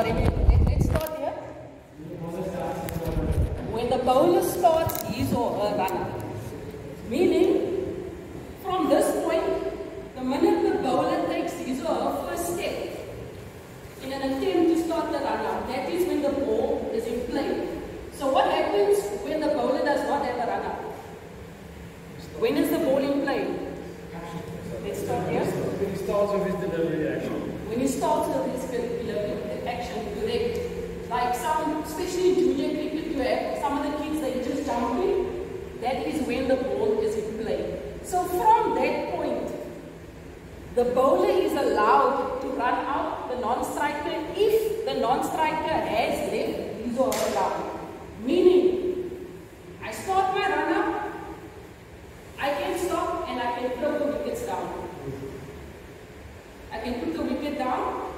Sorry, let, let's start here. When the bowler starts his or her run meaning from this point, the minute the bowler takes his or her first step in an attempt to start the run that is when the ball is in play. So what happens when the bowler does not have a run When is the ball in play? Let's start here. When he starts with his delivery action. When he starts with his delivery action, correct. Like some, especially in junior cricket, you have some of the kids they just jump in. That is when the ball is in play. So from that point, the bowler is allowed to run out the non-striker if the non-striker has left his or her ground. Meaning, I start my run-up, I can stop and I can put the wickets down. I can put the wicket down.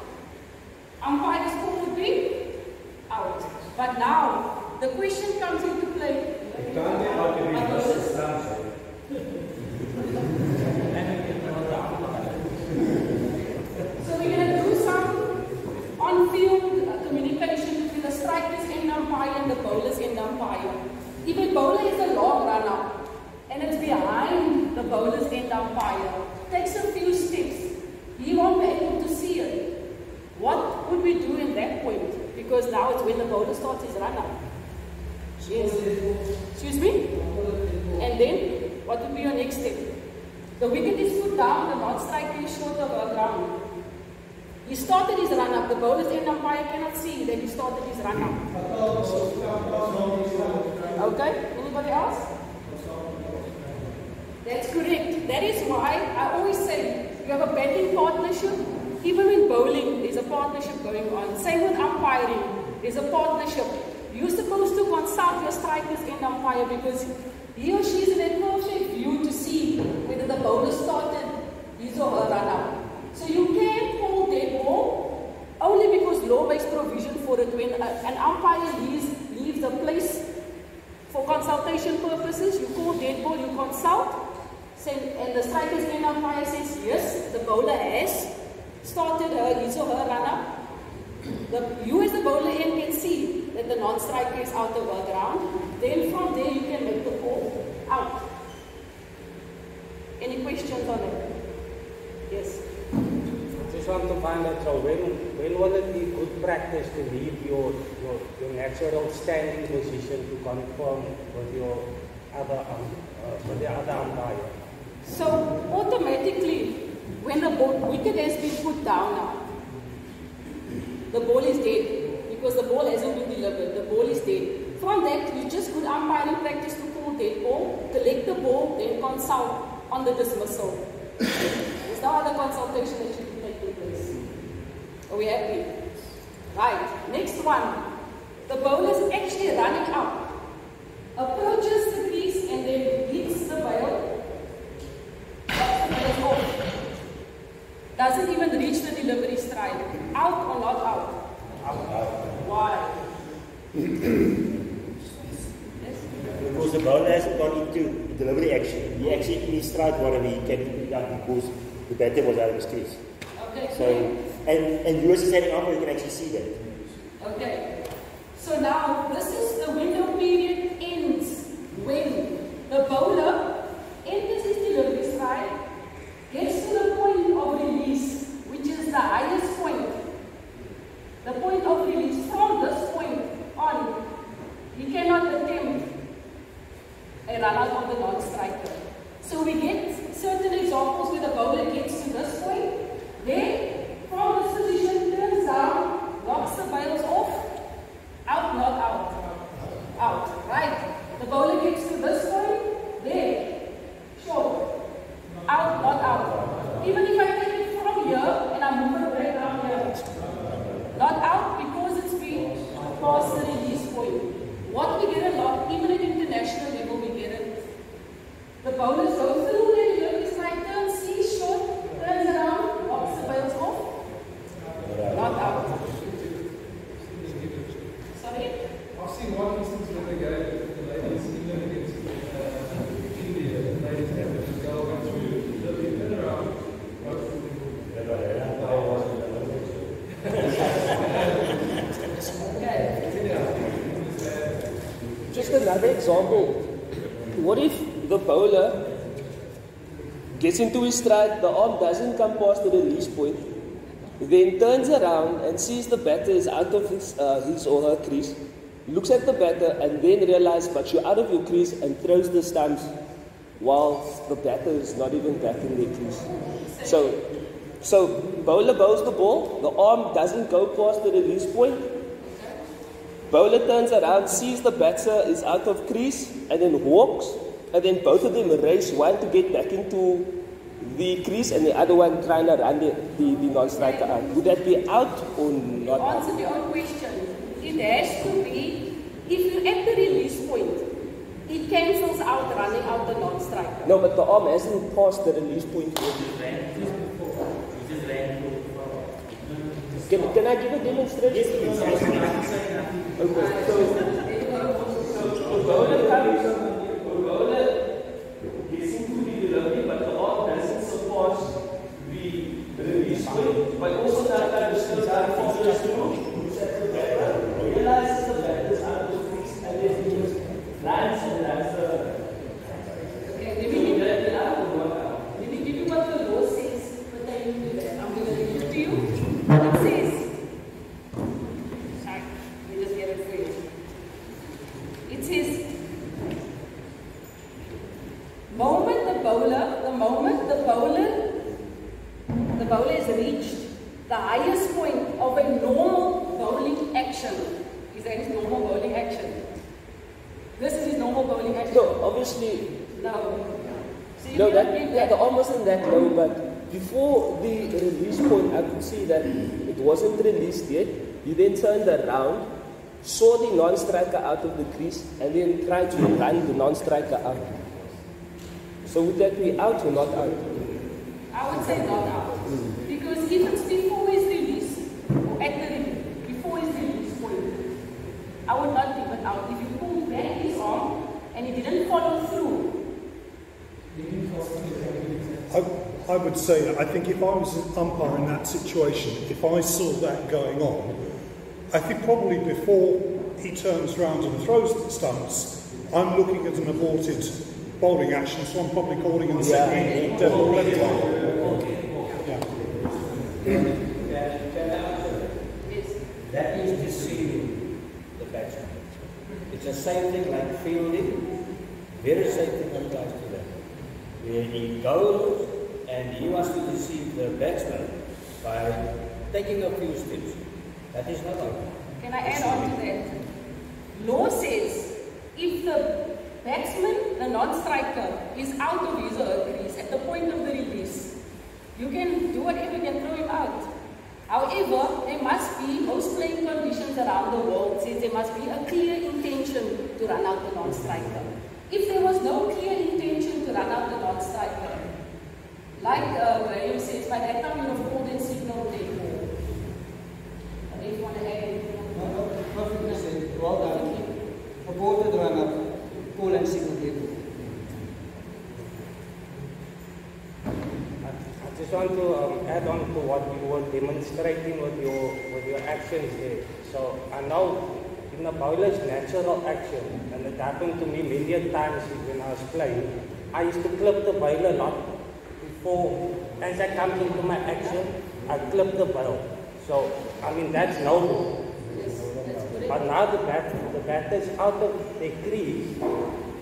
Umpire is called to be out. But now, the question comes into play. It can't be out of My his bowlers. stance. So we're going to do some on-field uh, communication between the strikers end umpire and the bowlers end umpire. If a bowler is a long runner and it's behind the bowler's end umpire, takes a few steps, he won't be able to see it. What would we do in that point? Because now it's when the bowler starts his run up. Yes. Excuse me? And then, what would be your next step? The wicket is put down, the non-striker is short of our ground. He started his run up. The bowler's end umpire cannot see that he started his run up. Okay? Anybody else? That's correct. That is why I always say you have a batting partnership. Even in bowling, there's a partnership going on. Same with umpiring, there's a partnership. You're supposed to consult your striker's end umpire because he or she is in a to the bowler started his or her run up. So you can't call dead ball only because law makes provision for it when a, uh, an umpire leaves, leaves a place for consultation purposes. You call dead ball, you consult, and the striker's end umpire says yes, the bowler has started her, his or her run up. The, you as the bowler end can see that the non-striker is out of her ground. Then from there you can make the ball out. Questions on it? Yes. Just want to find out, so when, when will it be good practice to leave your, your, your natural standing position to confirm with your other, um, uh, with the other umpire? So automatically, when the ball, wicket has been put down now, the ball is dead because the ball hasn't been delivered. The ball is dead. From that, you just good umpiring practice to call dead ball, collect the ball, then consult on the dismissal. There's no other consultation that should be taking place. Are we happy? Right. Next one. The bowler is actually running up, approaches the crease, and then hits the off. Doesn't even reach the delivery stride. Out or not out? out? Why? the bowler hasn't gone into delivery action. He actually in his stride whatever he can put it out because the batter was out of his crease. Okay. So and and you as a standing umpire oh, you can actually see that. Okay. So now this is the window period ends when the bowler enters his delivery stride, gets to the point of release, which is the highest point. The point of release from this point on, he cannot attempt out of the non-striker. So we get certain examples where the bowler gets to this point, then from this position turns down, knocks the bails off, out, not out. Out, right. The bowler gets to this point, there, just another example. What if the bowler gets into his stride, the arm doesn't come past the release point, then turns around and sees the batter is out of his, uh, his or her crease, looks at the batter and then realizes, but you're out of your crease and throws the stumps while the batter is not even back in their crease. So, so bowler bowls the ball, the arm doesn't go past the release point, Bowler turns around, sees the batter is out of crease, and then walks, and then both of them race, one to get back into the crease, and the other one trying to run the, the, the non-striker out. Would that be out or not You out? answered your own question. It has to be, if you at the release point, it cancels out running out the non-striker. No, but the arm hasn't passed the release point yet. Can, can I give a demonstration? Okay, so, so the bowler comes, the bowler gets into the delivery, but the arm doesn't surpass the release point, but also that time still time follows through, looks at the batter, realizes the batter is out of the crease, and then he just runs and runs the Okay, let me give you, let me give you what the law says pertaining to that. I'm going to read it to you. It says, sorry, let me just get it for you. It says, moment the bowler, the moment the bowler, the bowler has reached the highest point of a normal bowling action. Is that his normal bowling action? This is his normal bowling action. No, obviously, No. So no, that, give yeah, the arm wasn't that low, but before the release point, I could see that it wasn't released yet. He then turned around, saw the non-striker out of the crease, and then tried to run the non-striker out. So would that be out or not out? I would say not out. Because if it's before his release, or at the release, before his release point, I would not leave it out. If you pull back his arm and he didn't follow through, I, I would say, I think if I was an umpire in that situation, if I saw that going on, I think probably before he turns round and throws the stumps, I'm looking at an aborted bowling action, so I'm probably calling and saying dead ball left arm. Yeah. That is deceiving the batsman. It's the same thing like fielding. Very same thing applies to that. He goes and he wants to deceive the batsman by taking a few steps. That is not allowed. can I add on to that? Law says if the batsman, the non-striker, is out of his or her crease at the point of the release, you can do whatever, you can throw him out. However, there must be, most playing conditions around the world says there must be a clear intention to run out the non-striker. If there was no clear intention to run up the non-striker, like uh, Graham says, by that time you would have called in signal day four. And if you want to add anything on No, no, that? perfectly said. Well done. Aborted runner, Paul and single game. I just want to um, add on to what you were demonstrating with your with your actions there. So I know in the bowler's natural action, and it happened to me many times when I was playing, I used to clip the bowler a lot before, as I come into my action, I clip the ball. So, I mean, that's no ball. But now the bat, the batter is out of the crease,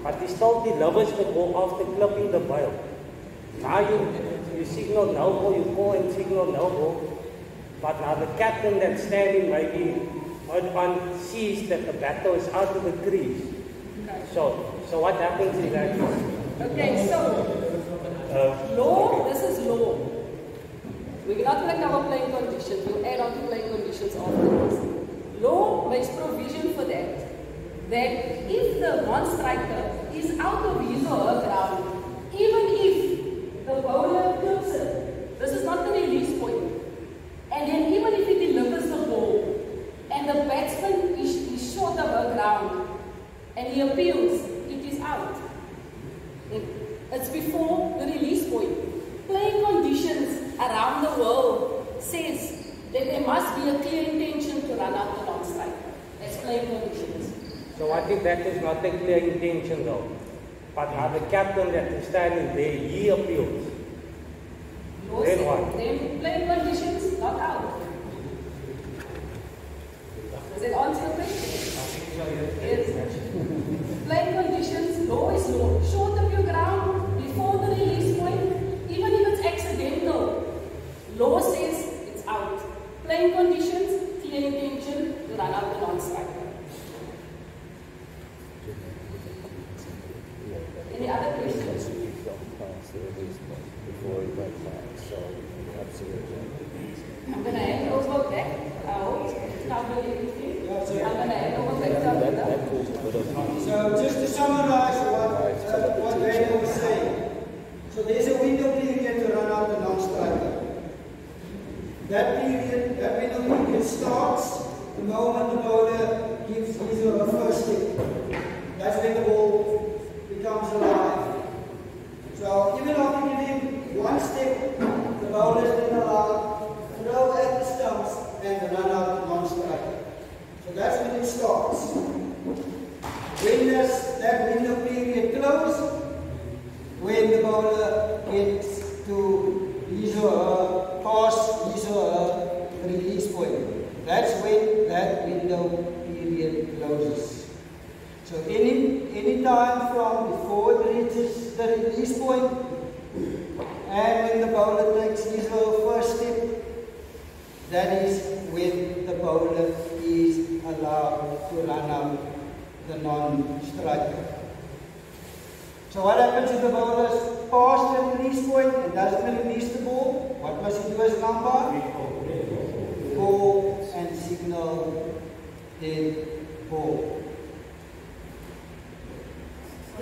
but he still delivers the ball after clipping the ball. Now you, you signal no ball, you call and signal no ball. But now the captain that's standing maybe on, on sees that the batter is out of the crease. So, so what happens is that Okay, so uh, law, this is law. We're not going to cover playing conditions. We'll add on to playing conditions afterwards. Law makes provision for that. That if the non-striker is out of his or her ground, even if the bowler clips it, this is not the release point. And then even if he delivers the ball, and the batsman is, is short her ground, and he appeals, it is out. It's before the release point. Playing conditions around the world says that there must be a clear intention to run out the non-striker. That's playing conditions. So I think that is not a clear intention though. But now the captain that is standing there, he appeals. Then what? them playing conditions, not out. Does it answer the question? Yes. Playing conditions, law is law. Short of your ground, before the release point, even if it's accidental, law says it's out. Playing conditions, clear intention to run out the non-striker. Any other questions? To hand over back out, cover everything. I'm going to hand over back Amanda. So just to summarize what, uh, what Daniel was saying. So there's a window period to run out the non-striker. That period, that window period starts the moment the bowler gives his or her first step. That's when the ball becomes alive. So even after giving one step, the bowler is then allowed to throw at the stumps and the run out non-striker. So that's when it starts. When that window period close? When the bowler gets to his or her pass his or her release point. That's when period closes. So any any time from before it reaches the release point and when the bowler takes his first step, that is when the bowler is allowed to run out the non-striker. So what happens if the bowler has passed the release point and doesn't release the ball? What must he do as an umpire? Call and signal dead ball.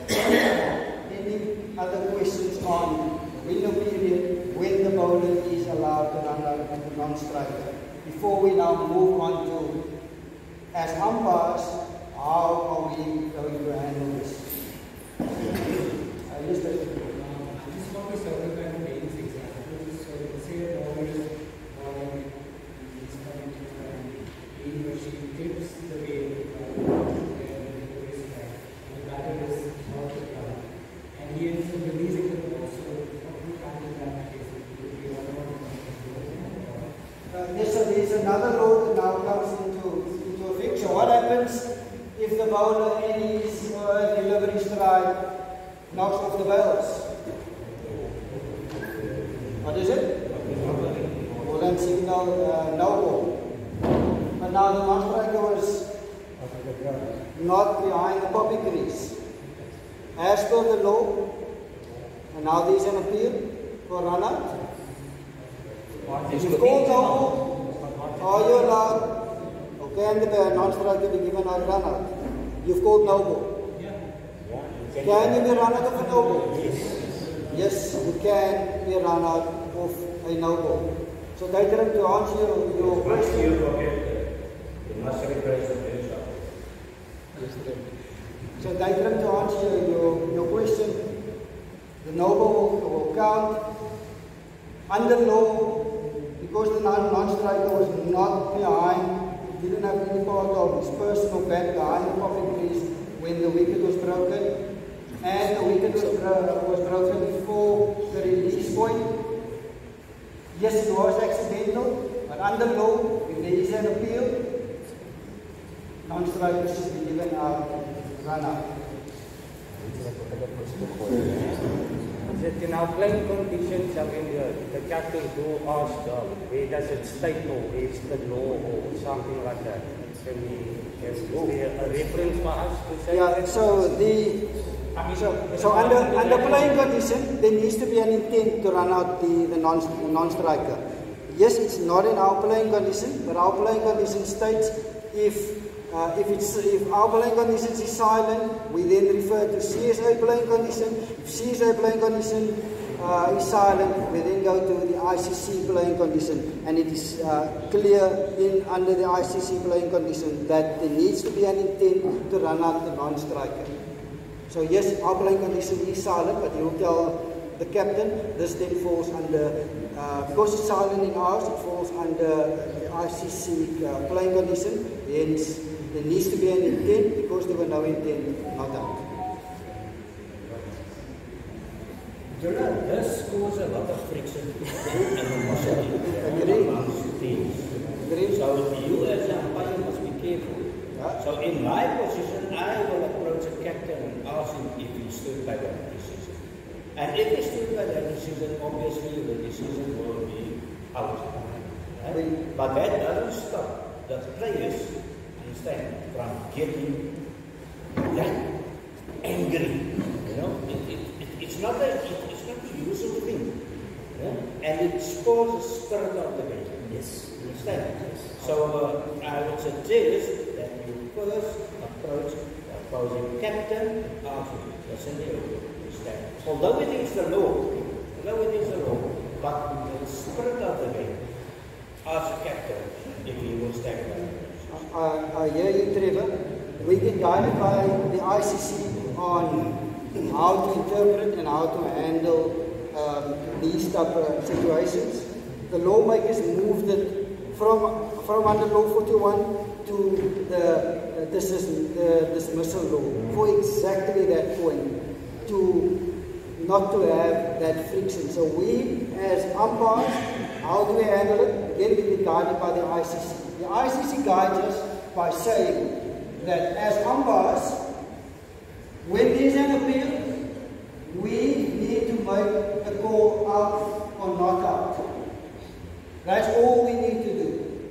Any other questions on window period when the bowler is allowed to run out the non-striker? Before we now move on to, as umpires, how are we going to handle this? I used it. This one is several kind of basic examples. So let's say a ball is um, is coming to and he or she tips the way uh, where the is back. And the batter is out the ground. And he ends up releasing the ball. So what would happen in that case? It would be one more Uh, yes, so there's another law that now comes into, into effect. So what happens if the bowler in his or her delivery strike knocks off the bails? What is it? Well, then signal uh, no ball. But now the non-striker was not behind the popping crease. As per the law, and now there's an appeal for run out. If you've called no ball, are you allowed? Okay, and the non-striker be given a run out. You've called no ball. Can you be run out of a no ball? Yes, you can be run out of a no ball. So Daitram, to answer your, your question. So Daitram, to answer your, your question, the no ball will, count under law because the non- non-striker was not behind, didn't have any part of his personal bat behind the popping crease when the wicket was broken, and the wicket was, bro- was broken before the release point. Yes, it was accidental, but under law, if there is an appeal, non-strikers should be given a That in conditions, I mean, the, the captain do ask, uh, does it state law, where is the law or something like that? Can we, can, is a reference for us to say? Yeah, so the so, so under under playing condition, there needs to be an intent to run out the, the non the non-striker. Yes, it's not in our playing condition, but our playing condition states if uh, if it's if our playing conditions is silent, we then refer to CSA playing condition. If CSA playing condition uh, is silent, we then go to the ICC playing condition, and it is uh, clear in under the ICC playing condition that there needs to be an intent to run out the non-striker. So yes, our playing condition is silent, but you tell the captain this then falls under, uh, because it's silent in ours, it falls under the ICC uh, condition, hence there needs to be an intent because there were intent not out. Julia, this causes a lot of friction in animosity Agree. amongst teams. Agree? So you as an umpire must be careful. So in my position, I will approach a captain and ask him if he stood by that decision. And if he stood by that decision, obviously the decision will be out. Right? But that doesn't stop the players, understand, from getting angry. You know, it, it, it, it's not a it, it's not a usual thing. Yeah? And it spoils the spirit of the game. Yes. You understand? So uh, I would suggest that you first approach the opposing captain and ask him, listen here, you understand? Although it is the law, although it is the law, but the spirit of the game, ask the captain if he will stand by. I hear you, Trevor. We get guided by the ICC on how to interpret and how to handle um, these type of situations. The lawmakers moved it from from under law 41 to the this is the dismissal law for exactly that point to not to have that friction. So we as umpires, how do we handle it? Again, we get guided by the ICC. The ICC guides us by saying that as umpires, when there's an appeal, we need to make a call out or not out. That's all we need to do.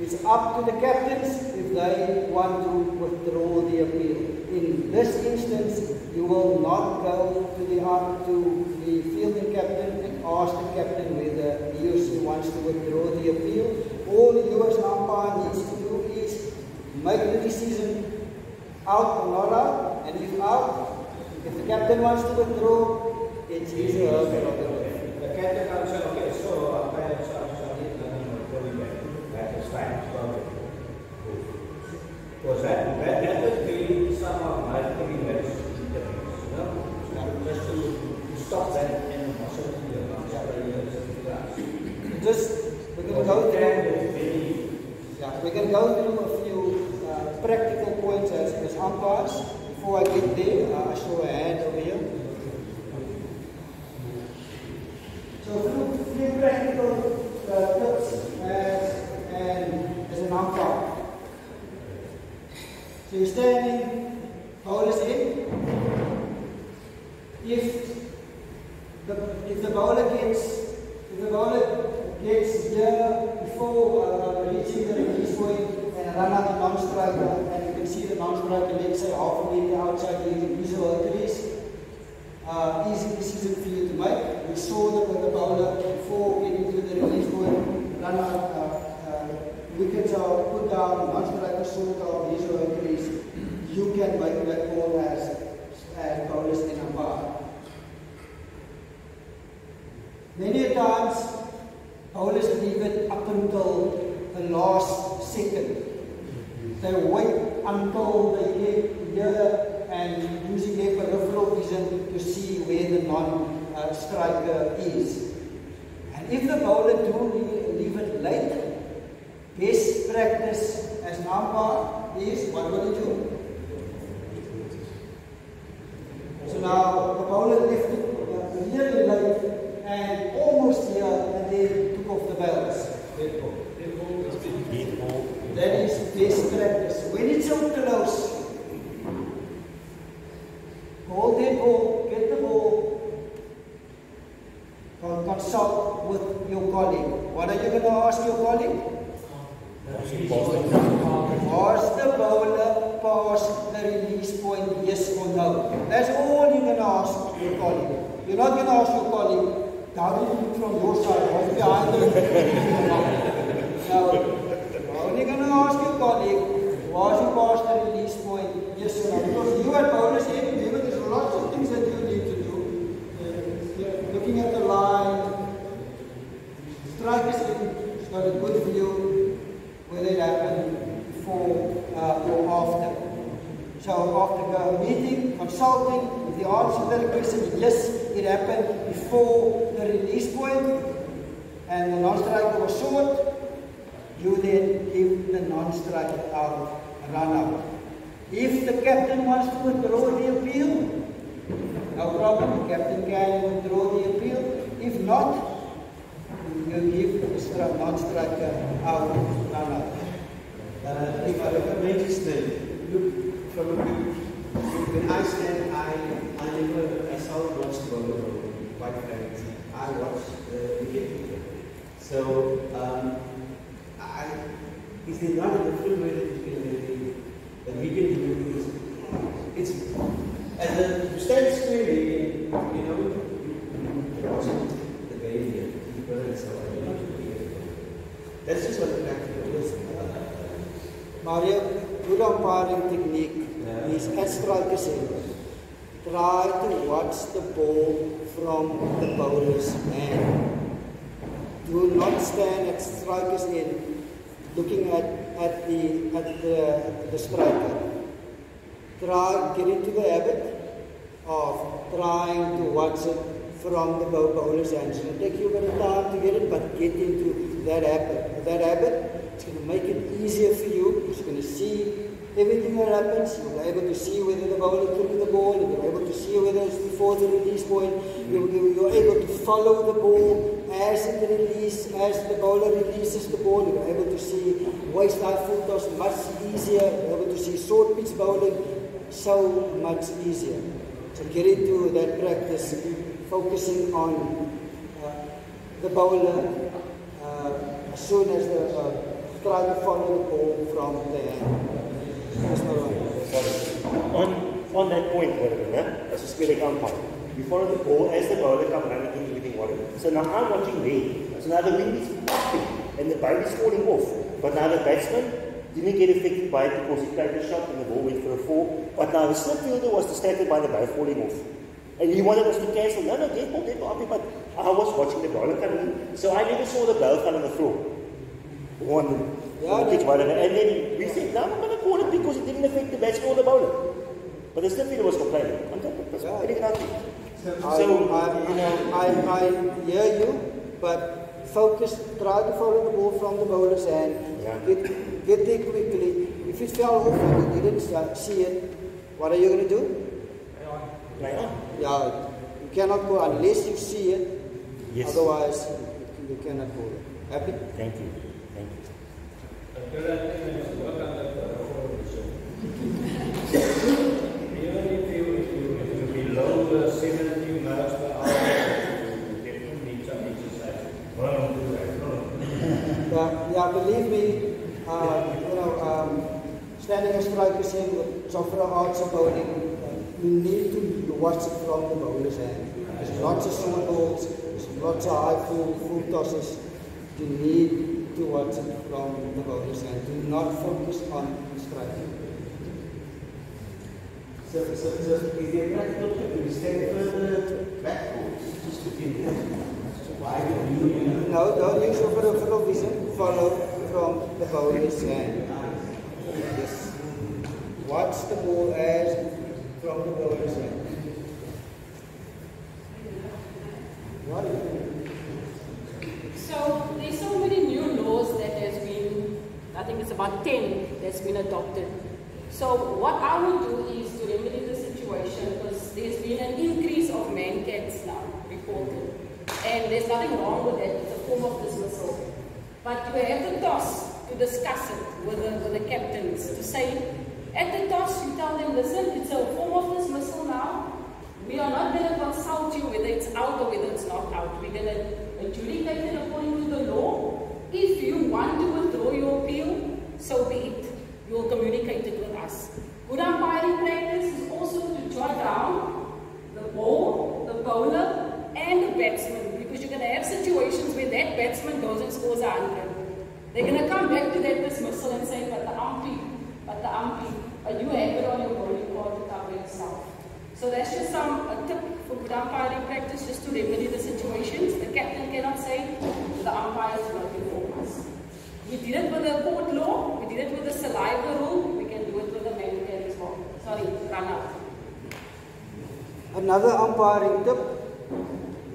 It's up to the captains if they want to withdraw the appeal. In this instance, you will not go to the to the fielding captain and ask the captain whether he or she wants to withdraw the appeal. All the US umpire needs to do is make the decision out or not out, and if out, if the captain wants to withdraw, it's his or her prerogative. The captain say, okay, so uh, parents are sorry. That is fine, perfect. Because that, that, would be some of my agreements, you know, just to, to stop that and class. Just going to go through. Yeah, going to go through a few uh, practical points as, umpires. Before I get there, uh, I show a hand over here. So, a few, few practical uh, tips as, and, as an umpire. So, you're standing, hold us in. If the, if the bowler gets, if the bowler gets here before uh, reaching the release point and run out the non-striker, and you can see the non-striker, let's say half a meter outside the visual crease, uh, easy decision for you to make. We saw that with the bowler before getting to the release point, run out, uh, uh, wickets are put down, non-striker sort of visual crease. You can make that call as, as bowlers in a bar. Many times, bowlers leave it up until the last second. They wait until they get here and using their peripheral vision to see where the non-striker is. And if the bowler do leave it late, best practice as umpire is what will you do? So now meeting, consulting, if the answer to that question is yes, it happened before the release point and the non-striker was short, you then give the non-striker out run out. If the captain wants to withdraw the appeal, no problem, the captain can withdraw the appeal. If not, you give the stri- non-striker out, run out. Uh, if I may just look from a when I stand, I, I never, I seldom watch the bowler quite frankly. I watch the wicket. So, um, I, is there not a different way that you can, uh, that we can do this? It's, as a, you stand you know, you watch the keeper and so on. You don't have be. That's just what the practical is. Mario, good umpiring technique is as strikers end. Try to watch the ball from the bowler's hand. Do not stand at strikers end looking at, at the at the, the striker. Try get into the habit of trying to watch it from the bowler's hands. It's going to take you a bit of time to get it, but get into that habit. That habit it's going to make it easier for you. It's going to see everything that happens. You'll be able to see whether the bowler threw the ball. You'll be able to see whether it's before the release point. You- you're able to follow the ball as it release, as the bowler releases the ball. You're able to see waist high full toss much easier. You're able to see short pitch bowling so much easier. So get into that practice, focusing on uh, the bowler uh, as soon as the uh, try to follow the ball from the hand. One. On, on that point, as a spelling umpire, you follow the ball as the bowler comes running in everything, whatever. So now I'm watching there. So now the wind is popping and the ball is falling off. But now the batsman didn't get affected by it because he played the shot and the ball went for a four. But now the slip fielder was distracted by the ball falling off. And he wanted us to cancel. No, no, get ball, get ball. But I was watching the bowler coming in. So I never saw the ball fall on the floor. On the, on the pitch, whatever. And then we said, no, I'm going to call it because it didn't affect the batsman or the bowler. But the slip fielder was complaining. I'm going to complaining about it. I, I, you know, I, I hear you, but focus, try to follow the ball from the bowler's hand. Get, get there quickly. If it fell off and you didn't uh, see it, what are you going to do? Play on. Yeah, you cannot go unless you see it. Yes. Otherwise, you, you cannot go. Happy? Thank you. Yeah, believe me, uh, you know, um, standing a strikers in with Jofra Archer bowling, uh, you need to watch it from the bowler's hand. There's lots of short balls, there's lots of high full, full tosses. You need watch it from the bowler's hand. Do not focus on striking. So, so, so is there practical to stand further backwards just to? Why do you? No, don't use your peripheral vision. Follow from the bowler's hand. Yes. Watch the ball as from the bowler's hand. What is it? So there's so many new laws that has been, I think it's about 10 that's been adopted. So what I would do is to remedy the situation because there's been an increase of Mankads now reported. And there's nothing wrong with that, it's a form of dismissal. But you have the toss to discuss it with the, with the captains to say, at the toss you tell them, listen, it's a form of dismissal now. We are not going to consult you whether it's out or whether it's not out. We're going to adjudicate it according to the law. If you want to withdraw your appeal, so be it. You will communicate it with us. Good umpiring practice is also to jot down the ball, the bowler, and the batsman because you're going to have situations where that batsman goes and scores a hundred. They're going to come back to that dismissal and say, but the umpy, but the umpy, but you have it on your bowling card to cover yourself. So that's just some a tip for good umpiring practice, just to remedy the situations. The captain cannot say the umpires not inform us. We did it with the court law, we did it with the saliva rule, we can do it with the medical as well. Sorry, run out. Another umpiring tip,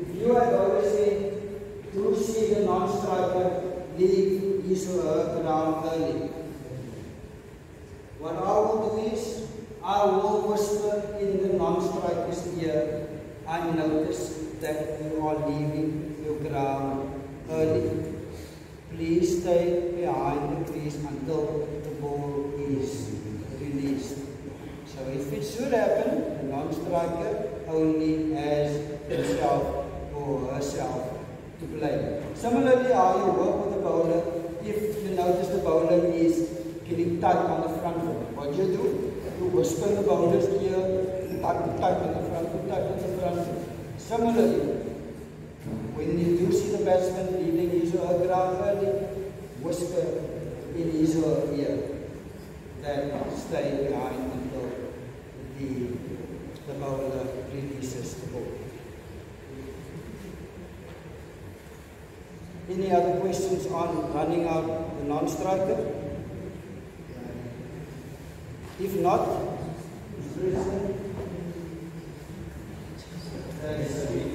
if you had always said, do see the non-striker leave his or her ground early. What I will do is, I will whisper in the non-striker's ear, I notice that you are leaving your ground early. Please stay behind the crease until the ball is released. So if it should happen, the non-striker only has himself or herself to play. Similarly, how you work with the bowler, if you notice the bowler is getting tight on the front foot, what do you do? You whisper the bowler's ear, tight, tight on the front foot, tight on the front foot. Similarly, when you do see the batsman leaving his or her ground early, whisper in his or her ear that stay behind until the, the bowler releases the ball. Any other questions on running out the non-striker? If not. President, that is